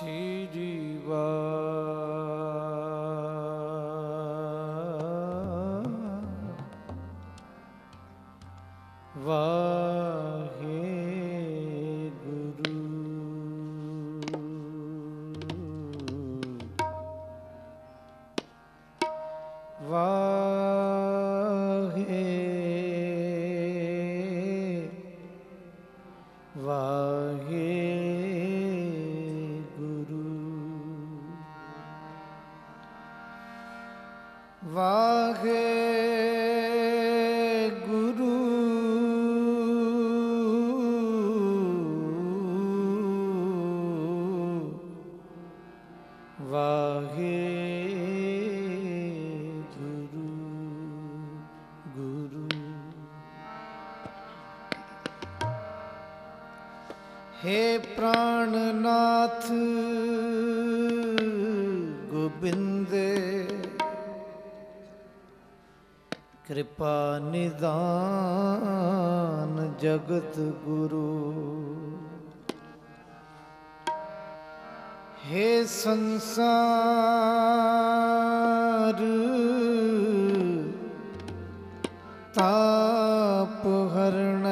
ਸ੍ਰੀ ਵਾਹਿਗੁਰੂ निदान जगत गुरु हे संसार ताप हरण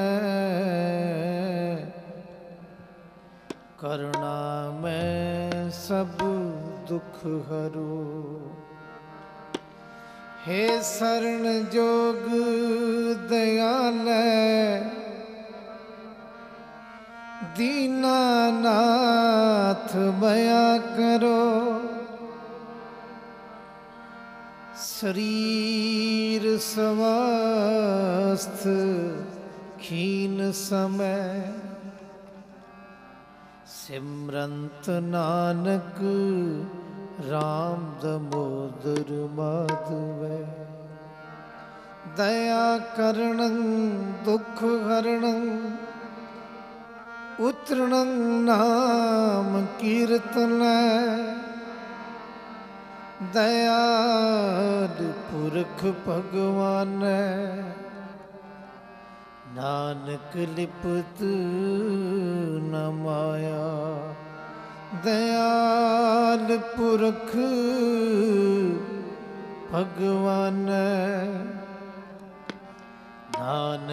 ਕਰੁਣਾ ਮੈਂ ਸਭ ਦੁਖ ਹਰੋ हे ਸਰਣ ਜੋਗ ਦੀਨਾਨਾਥ ਕਰੋ। ਸਰੀਰ ਸਵਾਸਥ ਖੀਨ ਸਮੈ। ਸਿਮਰੰਤ ਨਾਨਕ RAM ਦਮੋਦਰ ਮਾਧਵੈ। ਦਇਆ ਕਰਣ ਦੁਖ ਹਰਣ ਉਤਰਣੰ ਨਾਮ ਕੀਰਤਨ ਦਇਆਲ ਪੁਰਖ ਭਗਵਾਨ ਨਾਨਕ ਲਿਪਤ ਨ ਮਾਇਆ ਦਇਆਲ ਪੁਰਖ ਭਗਵਾਨ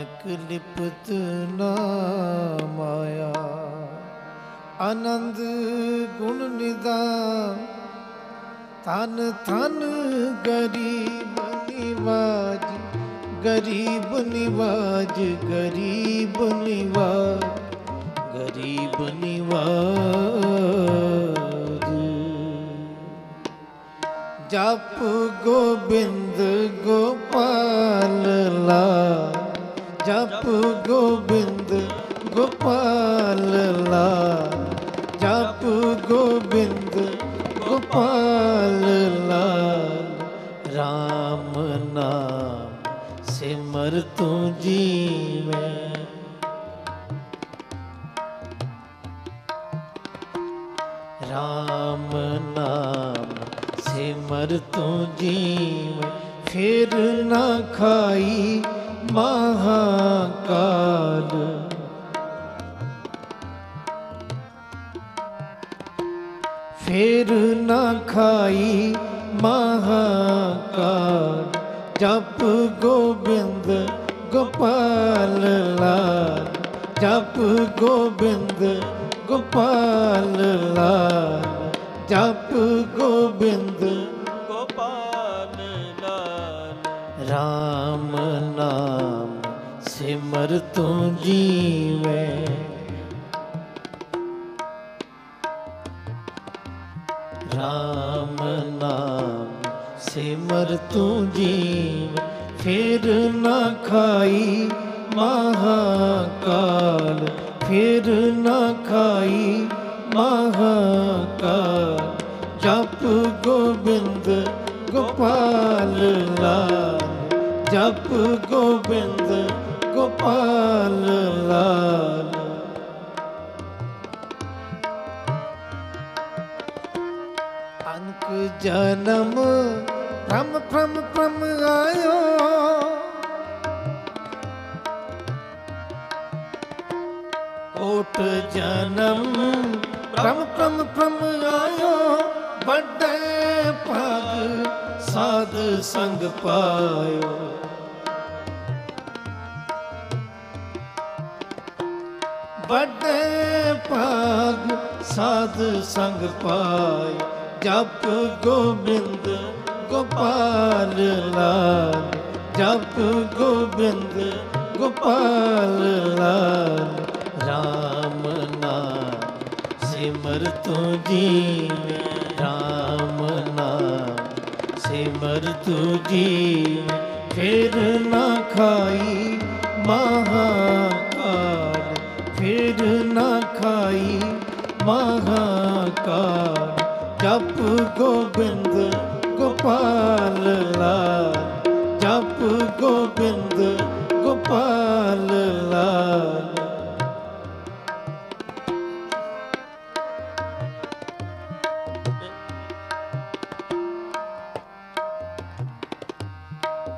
ਨਾਨਕ ਲਿਪਤ ਨਾ ਮਾਇਆ। ਆਨੰਦ ਗੁਣ ਨਿਦਾਨ ਤਨ ਤਨ ਗਰੀਬ ਨਿਵਾਜ ਗਰੀਬ ਨਿਵਾਜ ਗਰੀਬ ਨਿਵਾਜ ਗਰੀਬ ਨਿਵਾਜ। ਜਪ ਗੋਬਿੰਦ ਗੋਪਾਲ ਲਾ ਗੋਬਿੰਦ ਗੋਪਾਲ ਲਾ ਜਪ ਗੋਬਿੰਦ ਗੋਪਾਲ ਲਾਲ RAM ਨਾਮ ਸਿਮਰ ਤੂੰ ਜੀਵੇਂ RAM ਨਾਮ ਸਿਮਰ ਤੂੰ ਜੀਵੇਂ ਫਿਰ ਨਾ ਖਾਈ ਮਹਾਕਾਲ। ਫੇਰ ਨਾ ਖਾਈ ਮਹਾਕਾਲ ਜਪ ਗੋਬਿੰਦ ਗੋਪਾਲ ਲਾਲ। ਜਪ ਗੋਬਿੰਦ ਗੋਪਾਲ ਲਾਲ ਜਪ ਸਿਮਰ ਤੂੰ ਜੀਵੇਂ। RAM ਨਾਮ ਸਿਮਰ ਤੂੰ ਜੀਵ। ਫਿਰ ਨਾ ਖਾਈ ਮਹਾਕਾਲ, ਫਿਰ ਨਾ ਖਾਈ ਮਹਾਕਾਲ। ਜਪ ਗੋਬਿੰਦ ਗੋਪਾਲ ਲਾਲ, ਜਪ ਗੋਬਿੰਦ ਗੋਪਾਲ ਲਾਲ। ਅਨਕ ਜਨਮ ਭ੍ਰਮ ਭ੍ਰਮ ਭ੍ਰਮ ਆਇਓ। ਕੋਟ ਜਨਮ ਪ੍ਰਮ ਪ੍ਰਮ ਪ੍ਰਮ ਆਇਓ। ਵੱਡੇ ਭਾਗ ਸਾਧ ਸੰਗ ਪਾਇਓ। ਵੱਡੇ ਭਾਗ ਸਾਧ ਸੰਗ ਪਾਇ ਜਪ ਗੋਬਿੰਦ ਗੋਪਾਲ ਲਾਲ। ਜਪ ਗੋਬਿੰਦ ਗੋਪਾਲ ਲਾਲ, ਰਾਮ ਨਾਮ ਸਿਮਰ ਤੂੰ ਜੀਵੇ, ਰਾਮ ਨਾਮ ਸਿਮਰ ਤੂੰ ਜੀਵੇ। ਫਿਰ ਨਾ ਖਾਈ ਮਹਾ ਮਹਾਕਾਲ ਜਪ ਗੋਬਿੰਦ ਗੋਪਾਲ ਲਾਲ। ਜਪ ਗੋਬਿੰਦ ਗੋਪਾਲ ਲਾਲ।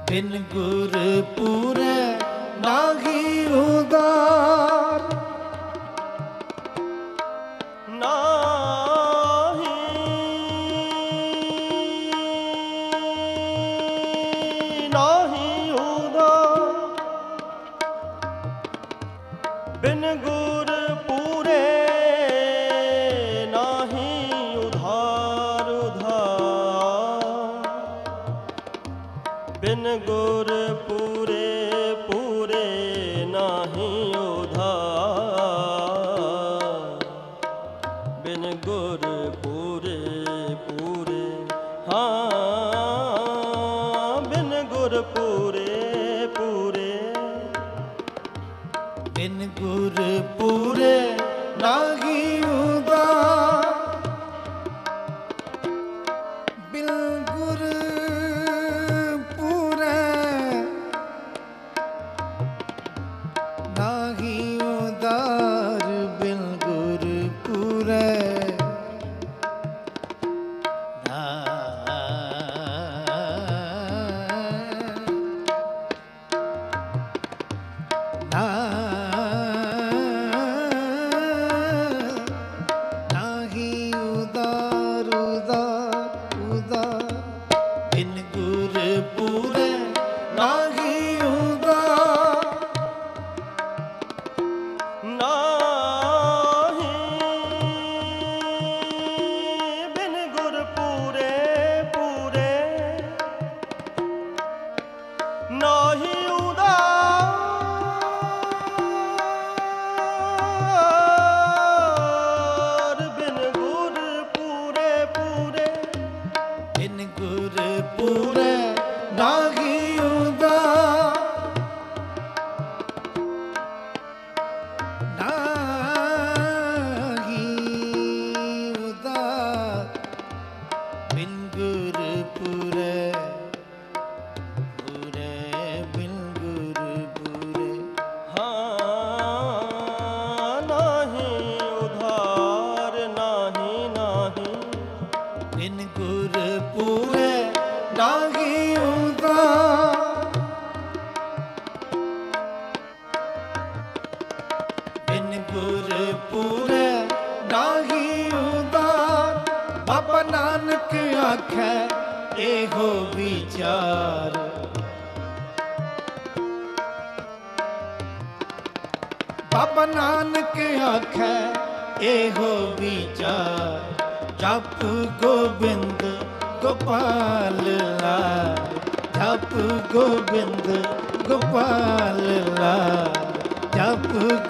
ਬਿਨ ਗੁਰ ਪੂਰੇ ਬਿਨ ਗੁਰ ਪੂਰੇ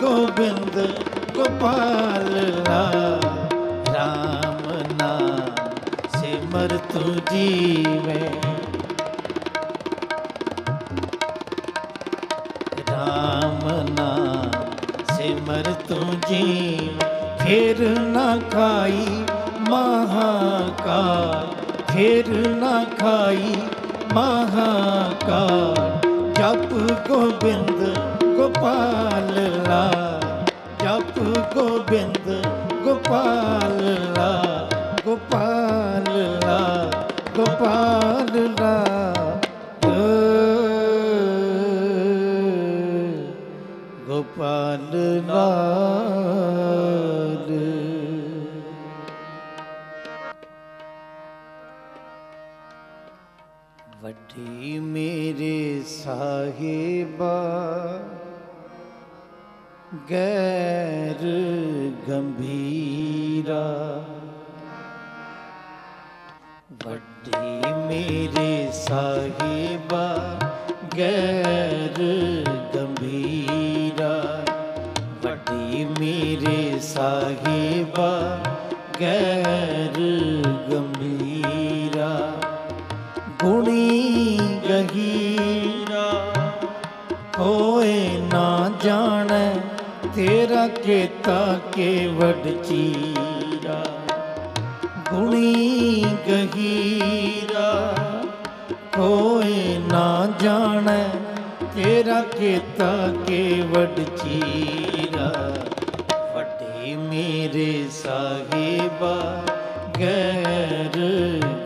ਗੋਬਿੰਦ ਗੋਪਾਲ ਰਾਮ ਨਾਮ ਸਿਮਰ ਤੂੰ ਜੀਵੇ। ਰਾਮ ਨਾਮ ਸਿਮਰ ਤੂੰ ਜੀਵ। ਖੇਰ ਨਾ ਖਾਈ ਮਹਾਕਾਲ ਖੇਰ ਨਾ ਖਾਈ ਮਹਾਕਾਲ। ਜਪ ਗੋਬਿੰਦ ਗੋਪਾਲ ਜਪ ਗੋਬਿੰਦ ਗੋਪਾਲ ਲਾਲ ਗੋਪਾਲ ਗੋਪਾਲ ਮੇਰੇ ਸਾਹਿਬਾ ਗੈਰ ਗੰਭੀਰਾ, ਗੁਣੀ ਗਹੀਰਾ, ਹੋਏ ਨਾ ਜਾਣੈ ਤੇਰਾ ਕੀਤਾ ਕੇਵਡ ਚੀਰਾ, ਗੁਣੀ ਗਹੀਰਾ, ਹੋਏ ਨਾ ਜਾਣੈ ਤੇਰਾ ਕੀਤਾ ਕੇਵਡ ਚੀਰਾ। ਮੇਰੇ ਸਾਹਿਬਾ, ਗੈਰ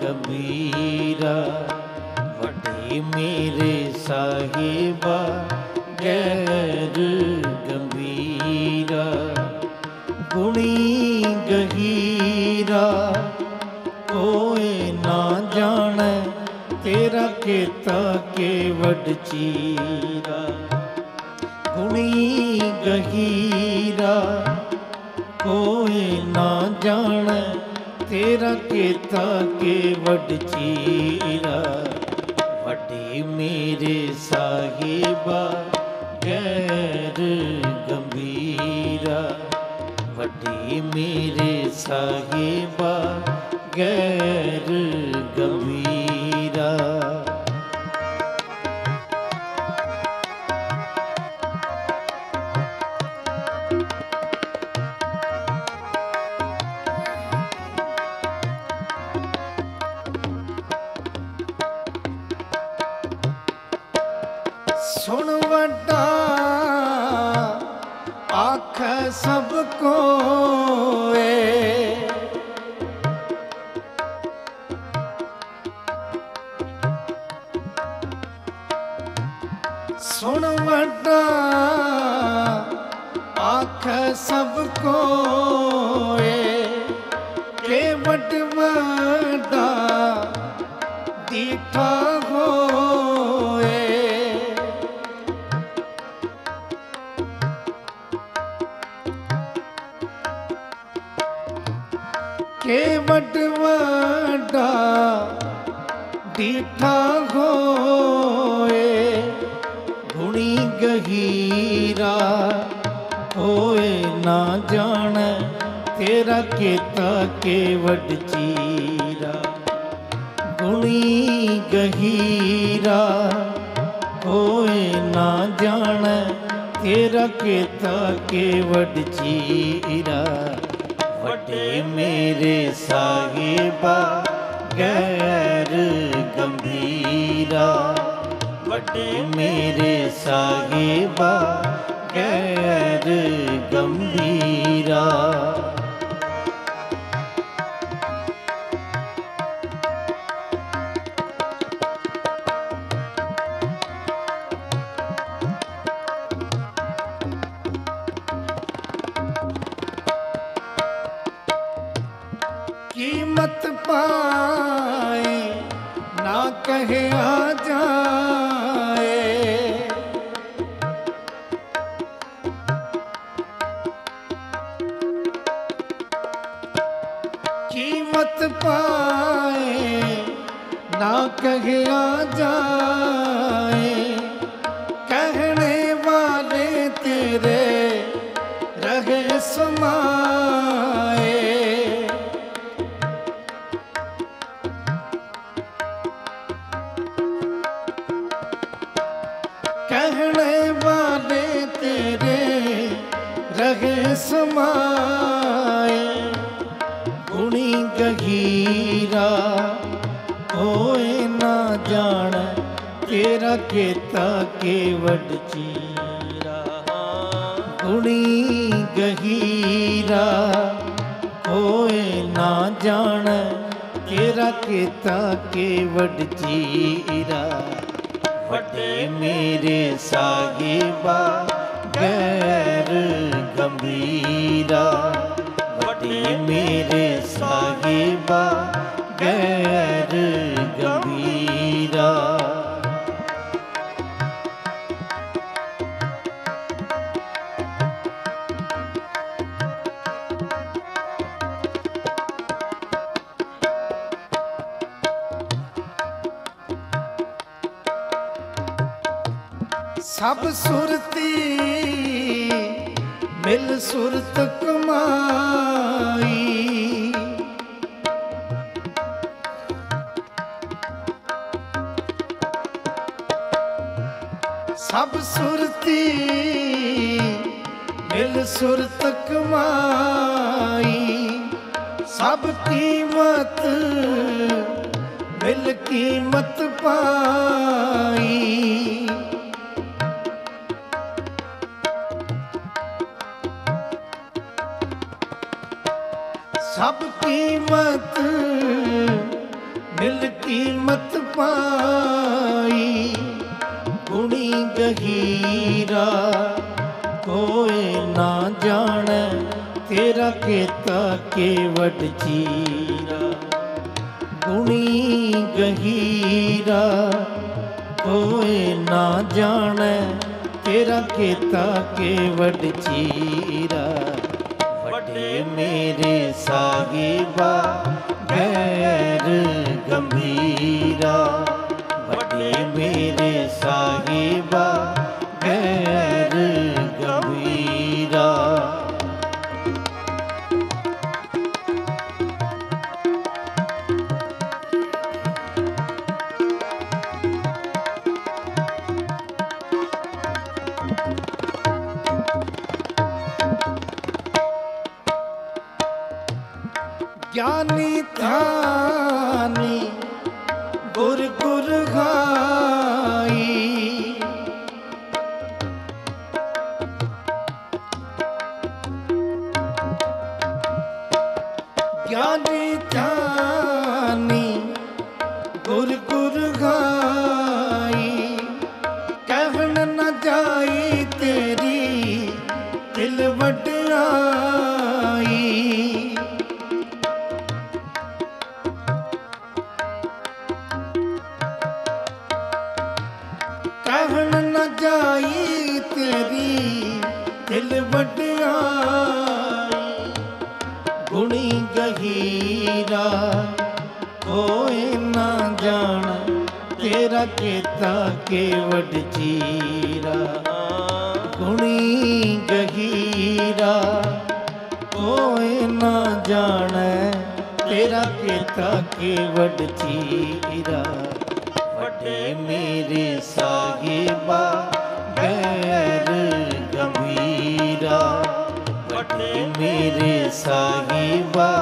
ਗੰਭੀਰਾ ਵੱਡੇ ਮੇਰੇ ਸਾਹਿਬਾ, ਗੈਰ ਗੰਭੀਰਾ। ਗੁਣੀ ਗਹੀਰਾ, ਕੋਈ ਨਾ ਜਾਣੈ ਤੇਰਾ ਕੀਤਾ ਕੇਵਡ ਚੀਰਾ। ਗੁਣੀ ਗਹੀ ਤੇਰਾ ਕੀਤਾ ਕੇਵਡ ਚੀਰਾ ਵੱਡੇ ਮੇਰੇ ਸਾਹਿਬਾ ਗੈਰ ਗੰਭੀਰਾ ਵੱਡੇ ਮੇਰੇ ਸਾਹਿਬਾ ਗੈਰ ਗੁਣੀ ਗਹੀਰਾ ਹੋਏ ਨਾ ਜਾਣੈ ਤੇਰਾ ਕੀਤਾ ਕੇਵਡ ਚੀਰਾ। ਵੱਡੇ ਮੇਰੇ ਸਾਹਿਬਾ, ਗੈਰ ਗੰਭੀਰਾ। ਵੱਡੇ ਮੇਰੇ ਸਾਹਿਬਾ, ਗੈਰ ਗੰਭੀਰਾ। ਕਹਿਣੇ ਵਾਲੇ ਤੇਰੇ ਰਹੇ ਸਮਾਏ ਗੁਣੀ ਗਹੀਰਾ ਹੋਏ ਨਾ ਜਾਣ ਤੇਰਾ ਕੀਤਾ ਕੇਵਡ ਚੀਰਾ ਗੁਣੀ ਗਹੀਰਾ ਹੋਏ ਨਾ ਜਾਣ ਤੇਰਾ ਕੀਤਾ ਕੇਵਡ ਚੀਰਾ ਵੱਡੇ ਮੇਰੇ ਸਾਹਿਬਾ ਗੈਰ ਗੰਭੀਰਾ। ਵੱਡੇ ਮੇਰੇ ਸਾਹਿਬਾ ਗੈਰ ਮਿਲ ਸੁਰਤ ਕਮਾਈ ਸਭ ਕੀਮਤ ਮਿਲ ਕੀਮਤ ਪਾਈ। ਸਭ ਕੀਮਤ ਮਿਲ ਕੀਮਤ ਪਾਈ। ਗੁਣੀ ਗਹੀਰਾ ਕੋਏ ਨਾ ਜਾਣੈ, ਤੇਰਾ ਕੀਤਾ ਕੇਵਟ ਚੀਰਾ। ਗੁਣੀ ਗਹੀਰਾ, ਕੋਈ ਨਾ ਜਾਣੈ, ਤੇਰਾ ਕੀਤਾ ਕੇਵਟ ਚੀਰਾ। ਵੱਡੇ ਮੇਰੇ ਸਾਹਿਬਾ, ਗੈਰ ਗੰਭੀਰਾ। ਵੱਡੇ ਮੇਰੇ ਸਾਹਿਬਾ ਗਿਆਨੀ ਧਾਨੀ ਕੀਤਾ ਕੇਵਡ ਗੁਣੀ ਗਹੀਰਾ ਕੋਈ ਨਾ ਜਾਣੈ ਤੇਰਾ ਕੀਤਾ ਕੇਵਡ ਚੀਰਾ। ਵੱਡੇ ਮੇਰੇ ਸਾਹਿਬਾ, ਗੈਰ ਗੰਭੀਰਾ। ਵੱਡੇ ਮੇਰੇ ਸਾਹਿਬਾ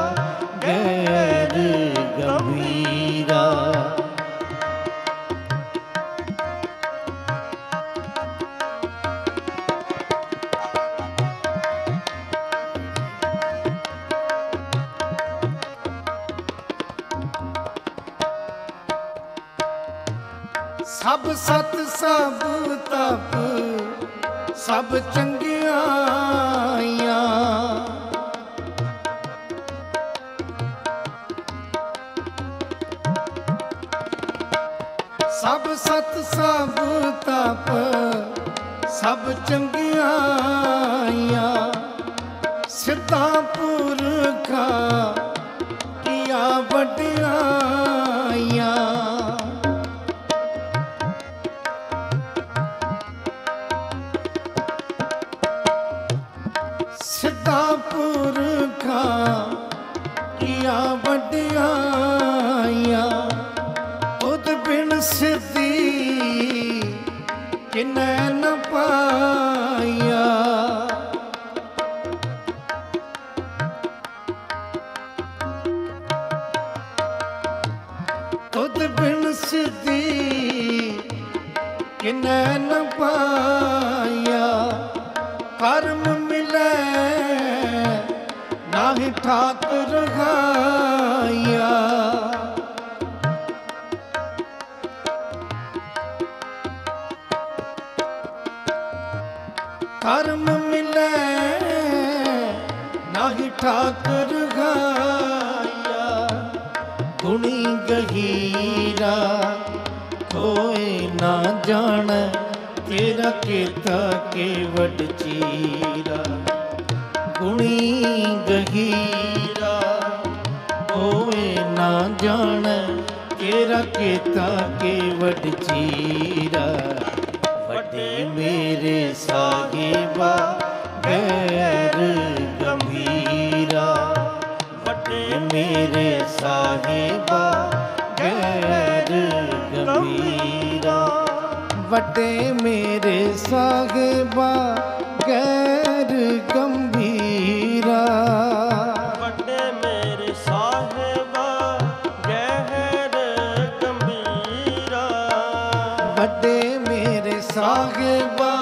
ਸਭ ਤਪ ਸਭ ਚੰਗਿਆਈਆਂ ਕਿਨੈ ਨ ਪਾਇਆ? ਕਰਮ ਮਿਲੈ, ਨਾਹੀ ਠਾਕੁਰ ਰਹਾਇਆ ਕਰਮ ਮਿਲੈ, ਨਾਹੀ ਠਾਕੁਰ ਰਹਾਇਆ ਗੁਣੀ ਗਹੀਰਾ ਕੋਈ ਨਾ ਜਾਣ, ਤੇਰਾ ਕੀਤਾ ਕੇਵਟ ਚੀਰਾ, ਗੁਣੀ ਗਹੀਰਾ। ਕੋਈ ਨਾ ਜਾਣ, ਤੇਰਾ ਕੀਤਾ ਕੇਵਟ ਚੀਰਾ। ਵੱਡੇ ਮੇਰੇ ਸਾਗੇਵਾ ਗੈਰ ਗੰਭੀਰਾ। ਵੱਡੇ ਮੇਰੇ ਸਾਗੇਵਾ ਮੀਰਾ ਵੱਡੇ ਮੇਰੇ ਸਾਗਬਾ ਗੈਰ ਗੰਭੀਰਾ। ਵੱਡੇ ਮੇਰੇ ਸਾਹਬਾ ਗਹਿਰ ਗੰਭੀਰਾ। ਵੱਡੇ ਮੇਰੇ ਸਾਗਬਾ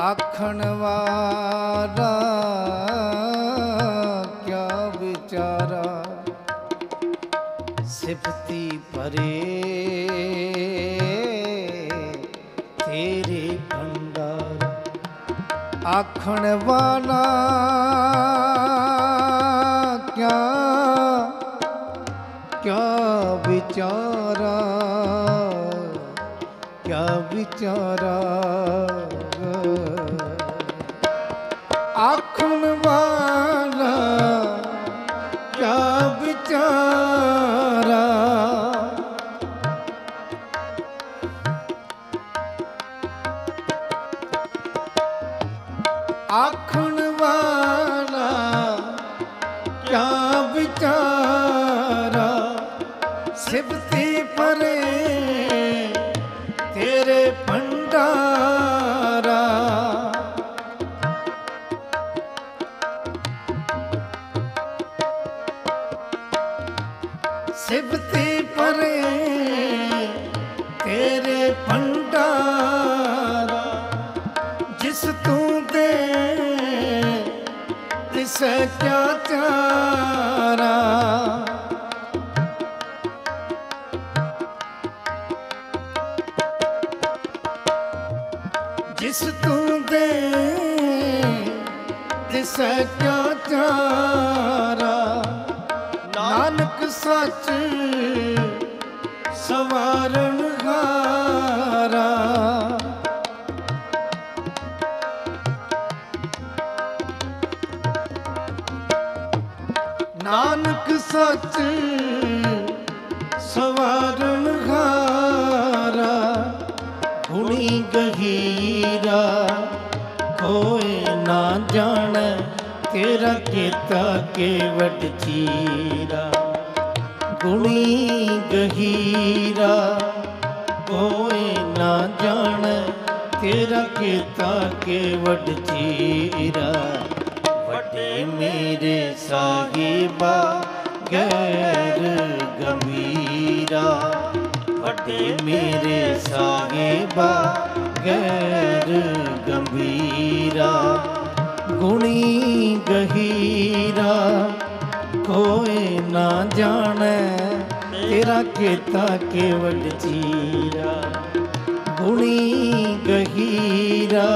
ਆਖਣ ਵਾਰਾ ਕਿਆ ਵਿਚਾਰਾ? ਸਿਫਤੀ ਪਰੇ ਤੇਰੇ ਭੰਡਾਰ। ਆਖਣ ਵਾਲਾ ਕਿਆ ਕਿਆ ਵਿਚਾਰਾ? ਕਿਆ ਵਿਚਾਰਾ? ਸਚਾ ਚਾ ਹੋਏ ਨਾ ਜਾਣੈ, ਤੇਰਾ ਕੀਤਾ ਕੇਵਲ ਜੀਰਾ। ਗੁਣੀ ਗਹੀਰਾ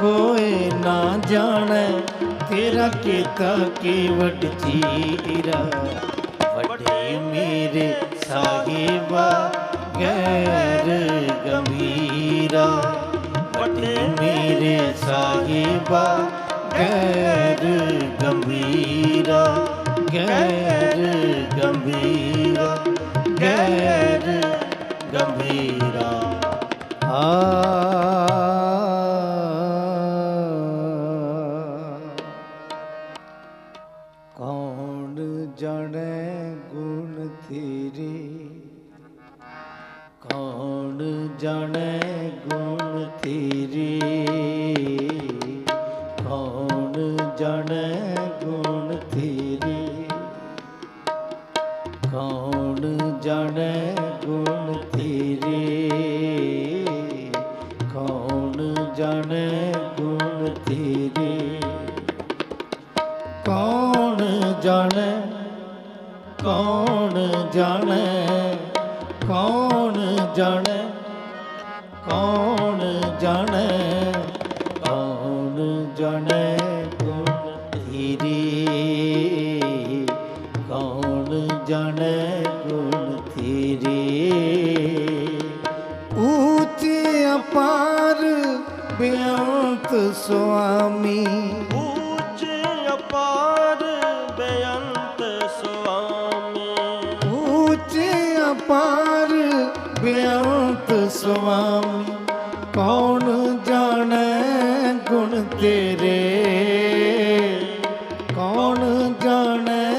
ਕੋਏ ਨਾ ਜਾਣੈ, ਤੇਰਾ ਕੀਤਾ ਕੇਵਲ ਜੀਰਾ। ਵੱਡੇ ਮੇਰੇ ਸਾਹਿਬਾ, ਗੈਰ ਗੰਭੀਰਾ। ਵੱਡੇ ਮੇਰੇ ਸਾਹਿਬਾ, ਗੈਰ ਗੰਭੀਰਾ। ਗੈਰ ਗੰਭੀਰਾ ਗੈਰ ਗੰਭੀਰਾ। ਆ ਜਾਣੈ, ਕੌਣ ਜਾਣੈ ਕੌਣ ਜਾਣੈ ਕੌਣ ਜਾਣੈ ਗੁਣ ਕੌਣ ਜਾਣੈ ਗੁਣ ਤੇਰੀ। ਊਤੀ ਅਪਾਰ ਸੁਆਮੀ ਅਪਾਰ ਬਿਆੰਤ ਸੁਆਮੀ। ਕੌਣ ਜਾਣੈ ਗੁਣ ਤੇਰੇ? ਕੌਣ ਜਾਣੈ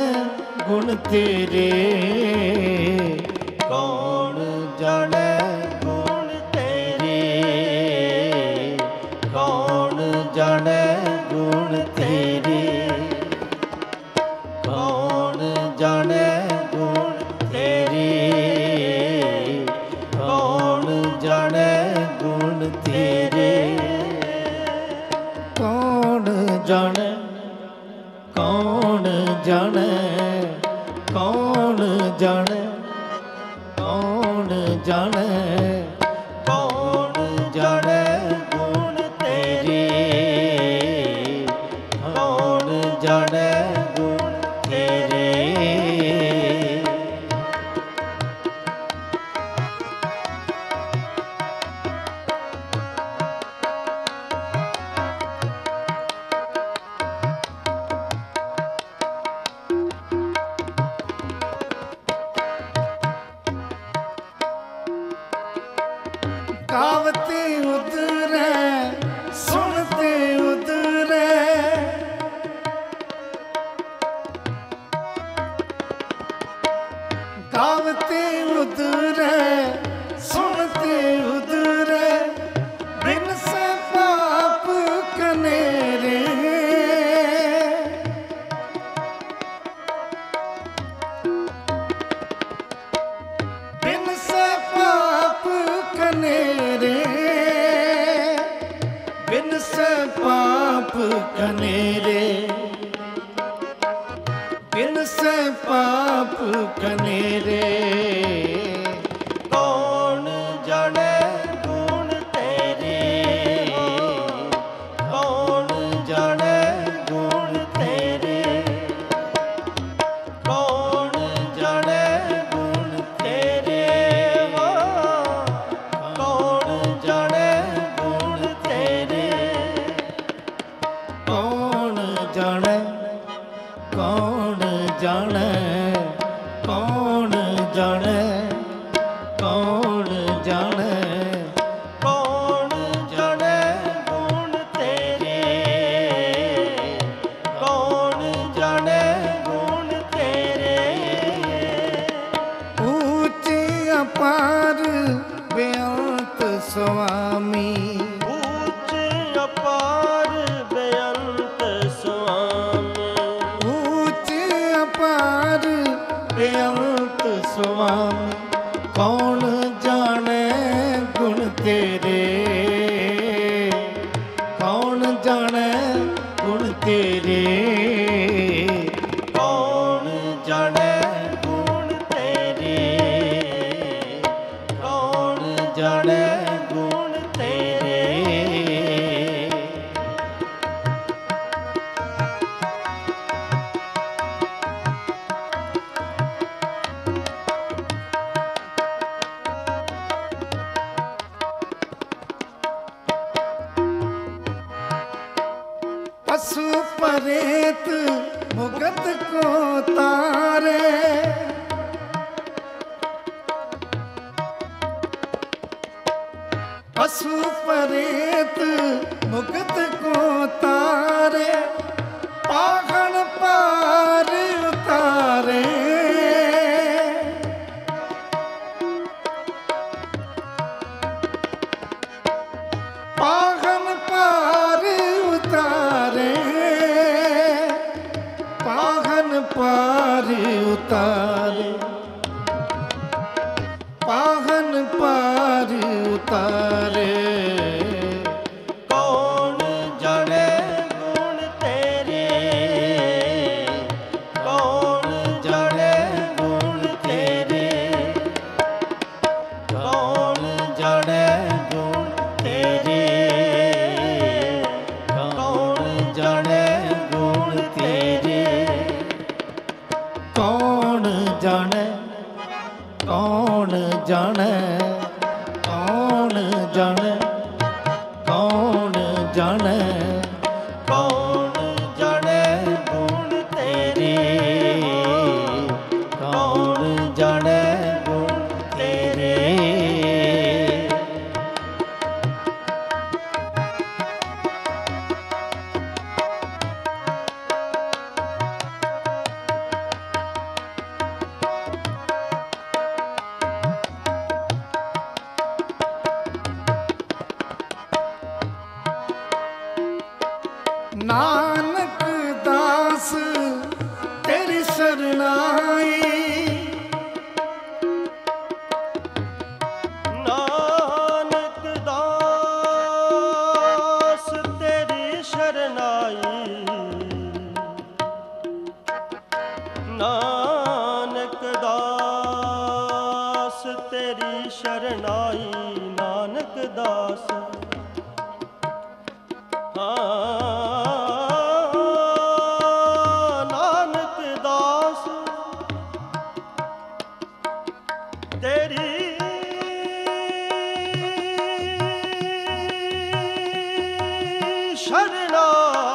ਗੁਣ ਤੇਰੇ? 네. ਕੌਣ ਜਾਣੇ? ਕੌਣ ਜਾਣੇ? ਸ਼ਰਨਾ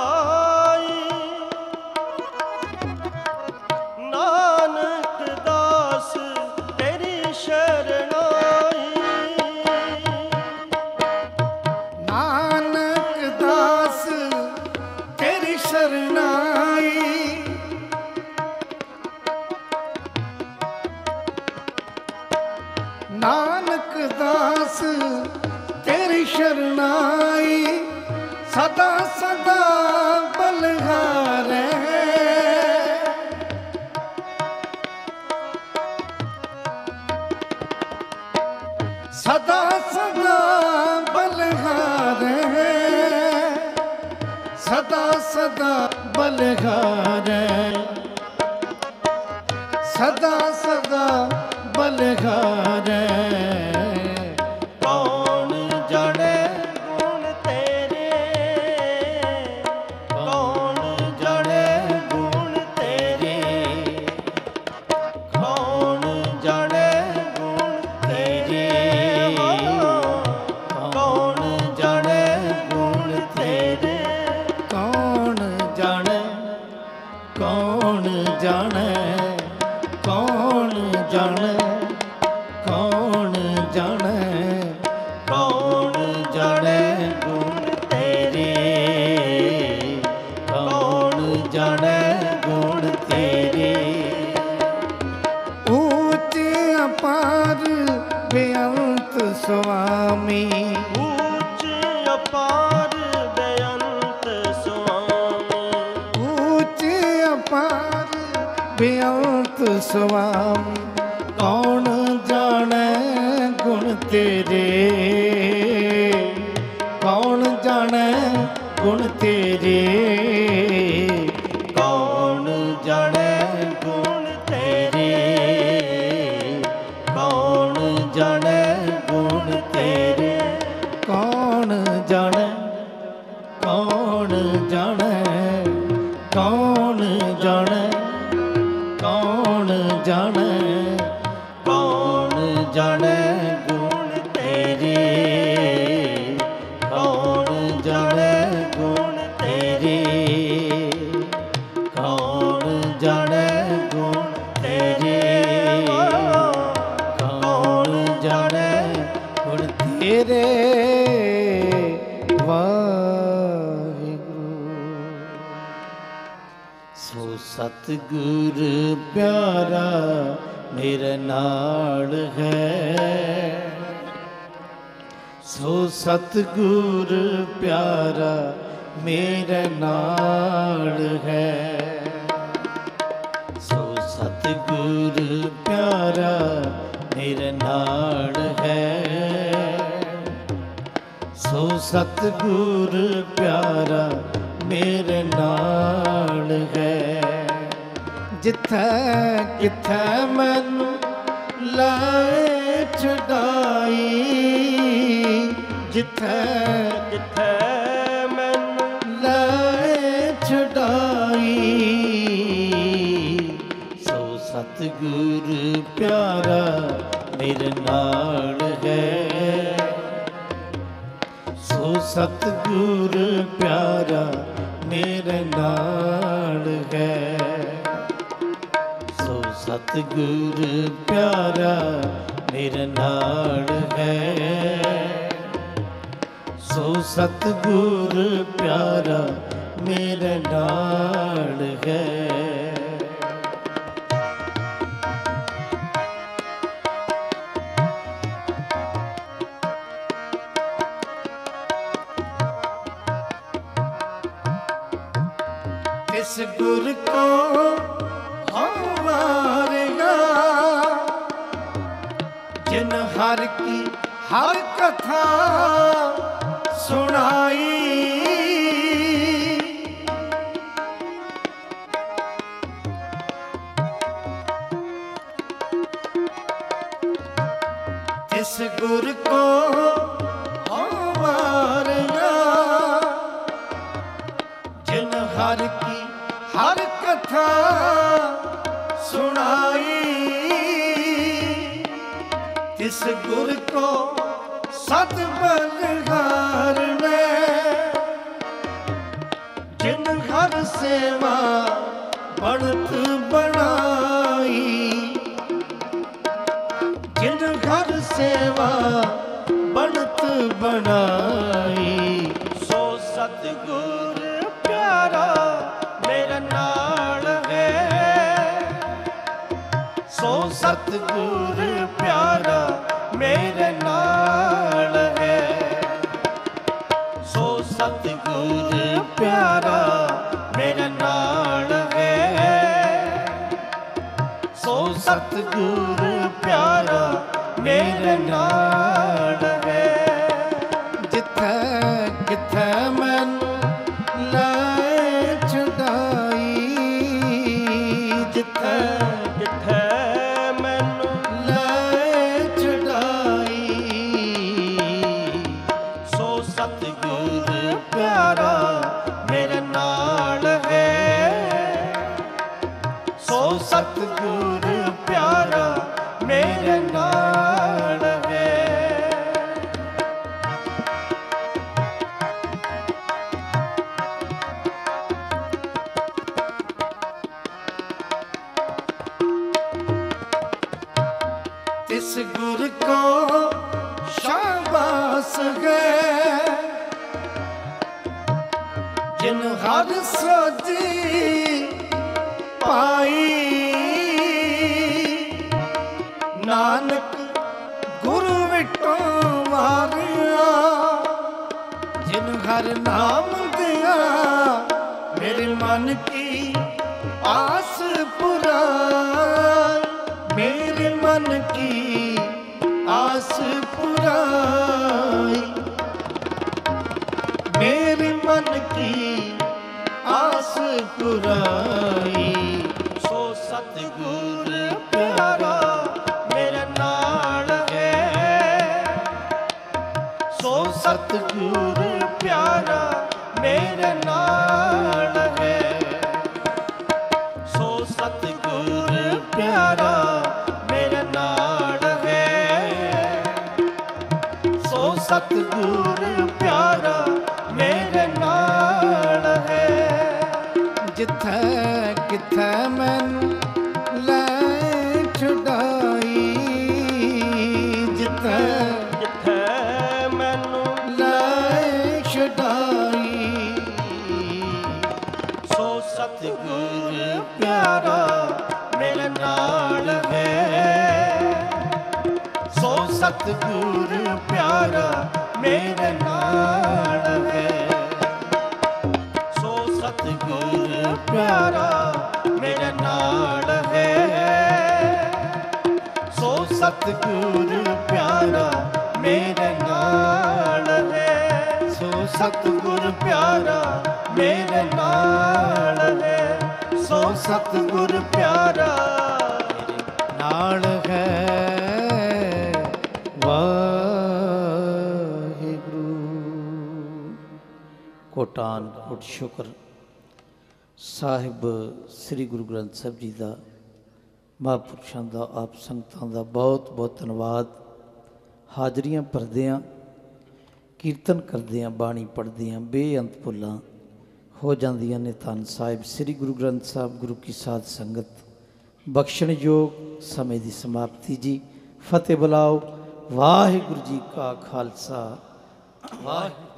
ਮੇਰੇ ਨਾਲ ਹੈ। ਸੋ ਸਤਿਗੁਰ ਪਿਆਰਾ, ਮੇਰੇ ਨਾਲ ਹੈ। ਸੋ ਸਤਿਗੁਰ ਪਿਆਰਾ, ਮੇਰੇ ਨਾਲ ਹੈ। ਸੋ ਸਤਿਗੁਰ ਪਿਆਰਾ, ਮੇਰੇ ਨਾਲ ਹੈ। ਜਿੱਥੇ ਕਿੱਥੇ ਮੈਨੂੰ ਲਾਏ ਛਡਾਈ, ਜਿੱਥੇ ਕਿੱਥੇ ਮੈਨੂੰ ਲਾਏ ਛਡਾਈ। ਸੋ ਸਤਿਗੁਰ ਪਿਆਰਾ ਮੇਰੇ ਨਾਲ ਹੈ। ਸੋ ਸਤਗੁਰ ਪਿਆਰਾ ਮੇਰੇ ਨਾਲ ਹੈ। ਸਤਿਗੁਰ ਪਿਆਰਾ ਮੇਰੇ ਨਾਲ ਹੈ। ਸੋ ਸਤਿਗੁਰ ਪਿਆਰਾ ਮੇਰਾ ਨਾਲ ਹੈ। ਜਿਨ ਹਰ ਸੇਵਾ ਬਣਤ ਬਣਾਈ। ਸੋ ਸਤਿਗੁਰ ਪਿਆਰਾ, ਮੇਰੇ ਨਾਲ ਹੈ। ਸੋ ਸਤਿਗੁਰ ਪਿਆਰਾ, ਮੇਰੇ ਨਾਲ ਹੈ। ਸੋ ਸਤਿਗੁਰ ਪਿਆਰਾ, ਮੇਰੇ ਨਾਲ ਹੈ। ਸੋ ਸਤਿਗੁਰ ਮੇਰੇ ਨਾਲ ਨਾਮ ਦਿਆ, ਮੇਰੇ ਮਨ ਕੀ ਆਸ ਪੁਰਾਈ ਮੇਰੇ ਮਨ ਕੀ ਆਸ ਪੁਰਾਈ ਮੇਰੇ ਮਨ ਕੀ ਆਸ ਪੁਰਾਈ ਸਤਿਗੁਰ ਪਿਆਰਾ ਮੇਰੇ ਨਾਲ ਹੈ। ਸੋ ਸਤਿਗੁਰ ਪਿਆਰਾ ਮੇਰੇ ਨਾਲ ਹੈ। ਸੋ ਸਤਿਗੁਰ ਪਿਆਰਾ ਮੇਰੇ ਨਾਲ ਹੈ। ਸੋ ਸਤਿਗੁਰ ਪਿਆਰਾ ਮੇਰੇ ਨਾਲ ਸਤਿਗੁਰ ਪਿਆਰਾ ਮੇਰੇ ਨਾਲ ਹੈ। ਸੋ ਸਤਿਗੁਰ ਪਿਆਰਾ ਮੇਰੇ ਨਾਲ ਹੈ। ਵਾਹਿਗੁਰੂ। ਕੋਟਾਨ ਕੋਟ ਸ਼ੁਕਰ। ਸਾਹਿਬ ਸ੍ਰੀ ਗੁਰੂ ਗ੍ਰੰਥ ਸਾਹਿਬ ਜੀ ਦਾ, ਮਹਾਂਪੁਰਸ਼ਾਂ ਦਾ, ਆਪ ਸੰਗਤਾਂ ਦਾ ਬਹੁਤ ਬਹੁਤ ਧੰਨਵਾਦ। ਹਾਜ਼ਰੀਆਂ ਭਰਦਿਆਂ ਕੀਰਤਨ ਕਰਦਿਆਂ, ਬਾਣੀ ਪੜ੍ਹਦਿਆਂ ਬੇਅੰਤ ਭੁੱਲਾਂ ਹੋ ਜਾਂਦੀਆਂ ਨੇ ਧੰਨ ਸਾਹਿਬ। ਸ੍ਰੀ ਗੁਰੂ ਗ੍ਰੰਥ ਸਾਹਿਬ ਗੁਰੂ ਕੀ ਸਾਧ ਸੰਗਤ ਬਖਸ਼ਣਯੋਗ ਸਮੇਂ ਦੀ ਸਮਾਪਤੀ ਜੀ। ਫਤਿਹ ਬੁਲਾਓ। ਵਾਹਿਗੁਰੂ ਜੀ ਕਾ ਖਾਲਸਾ। ਵਾਹਿਗੁਰੂ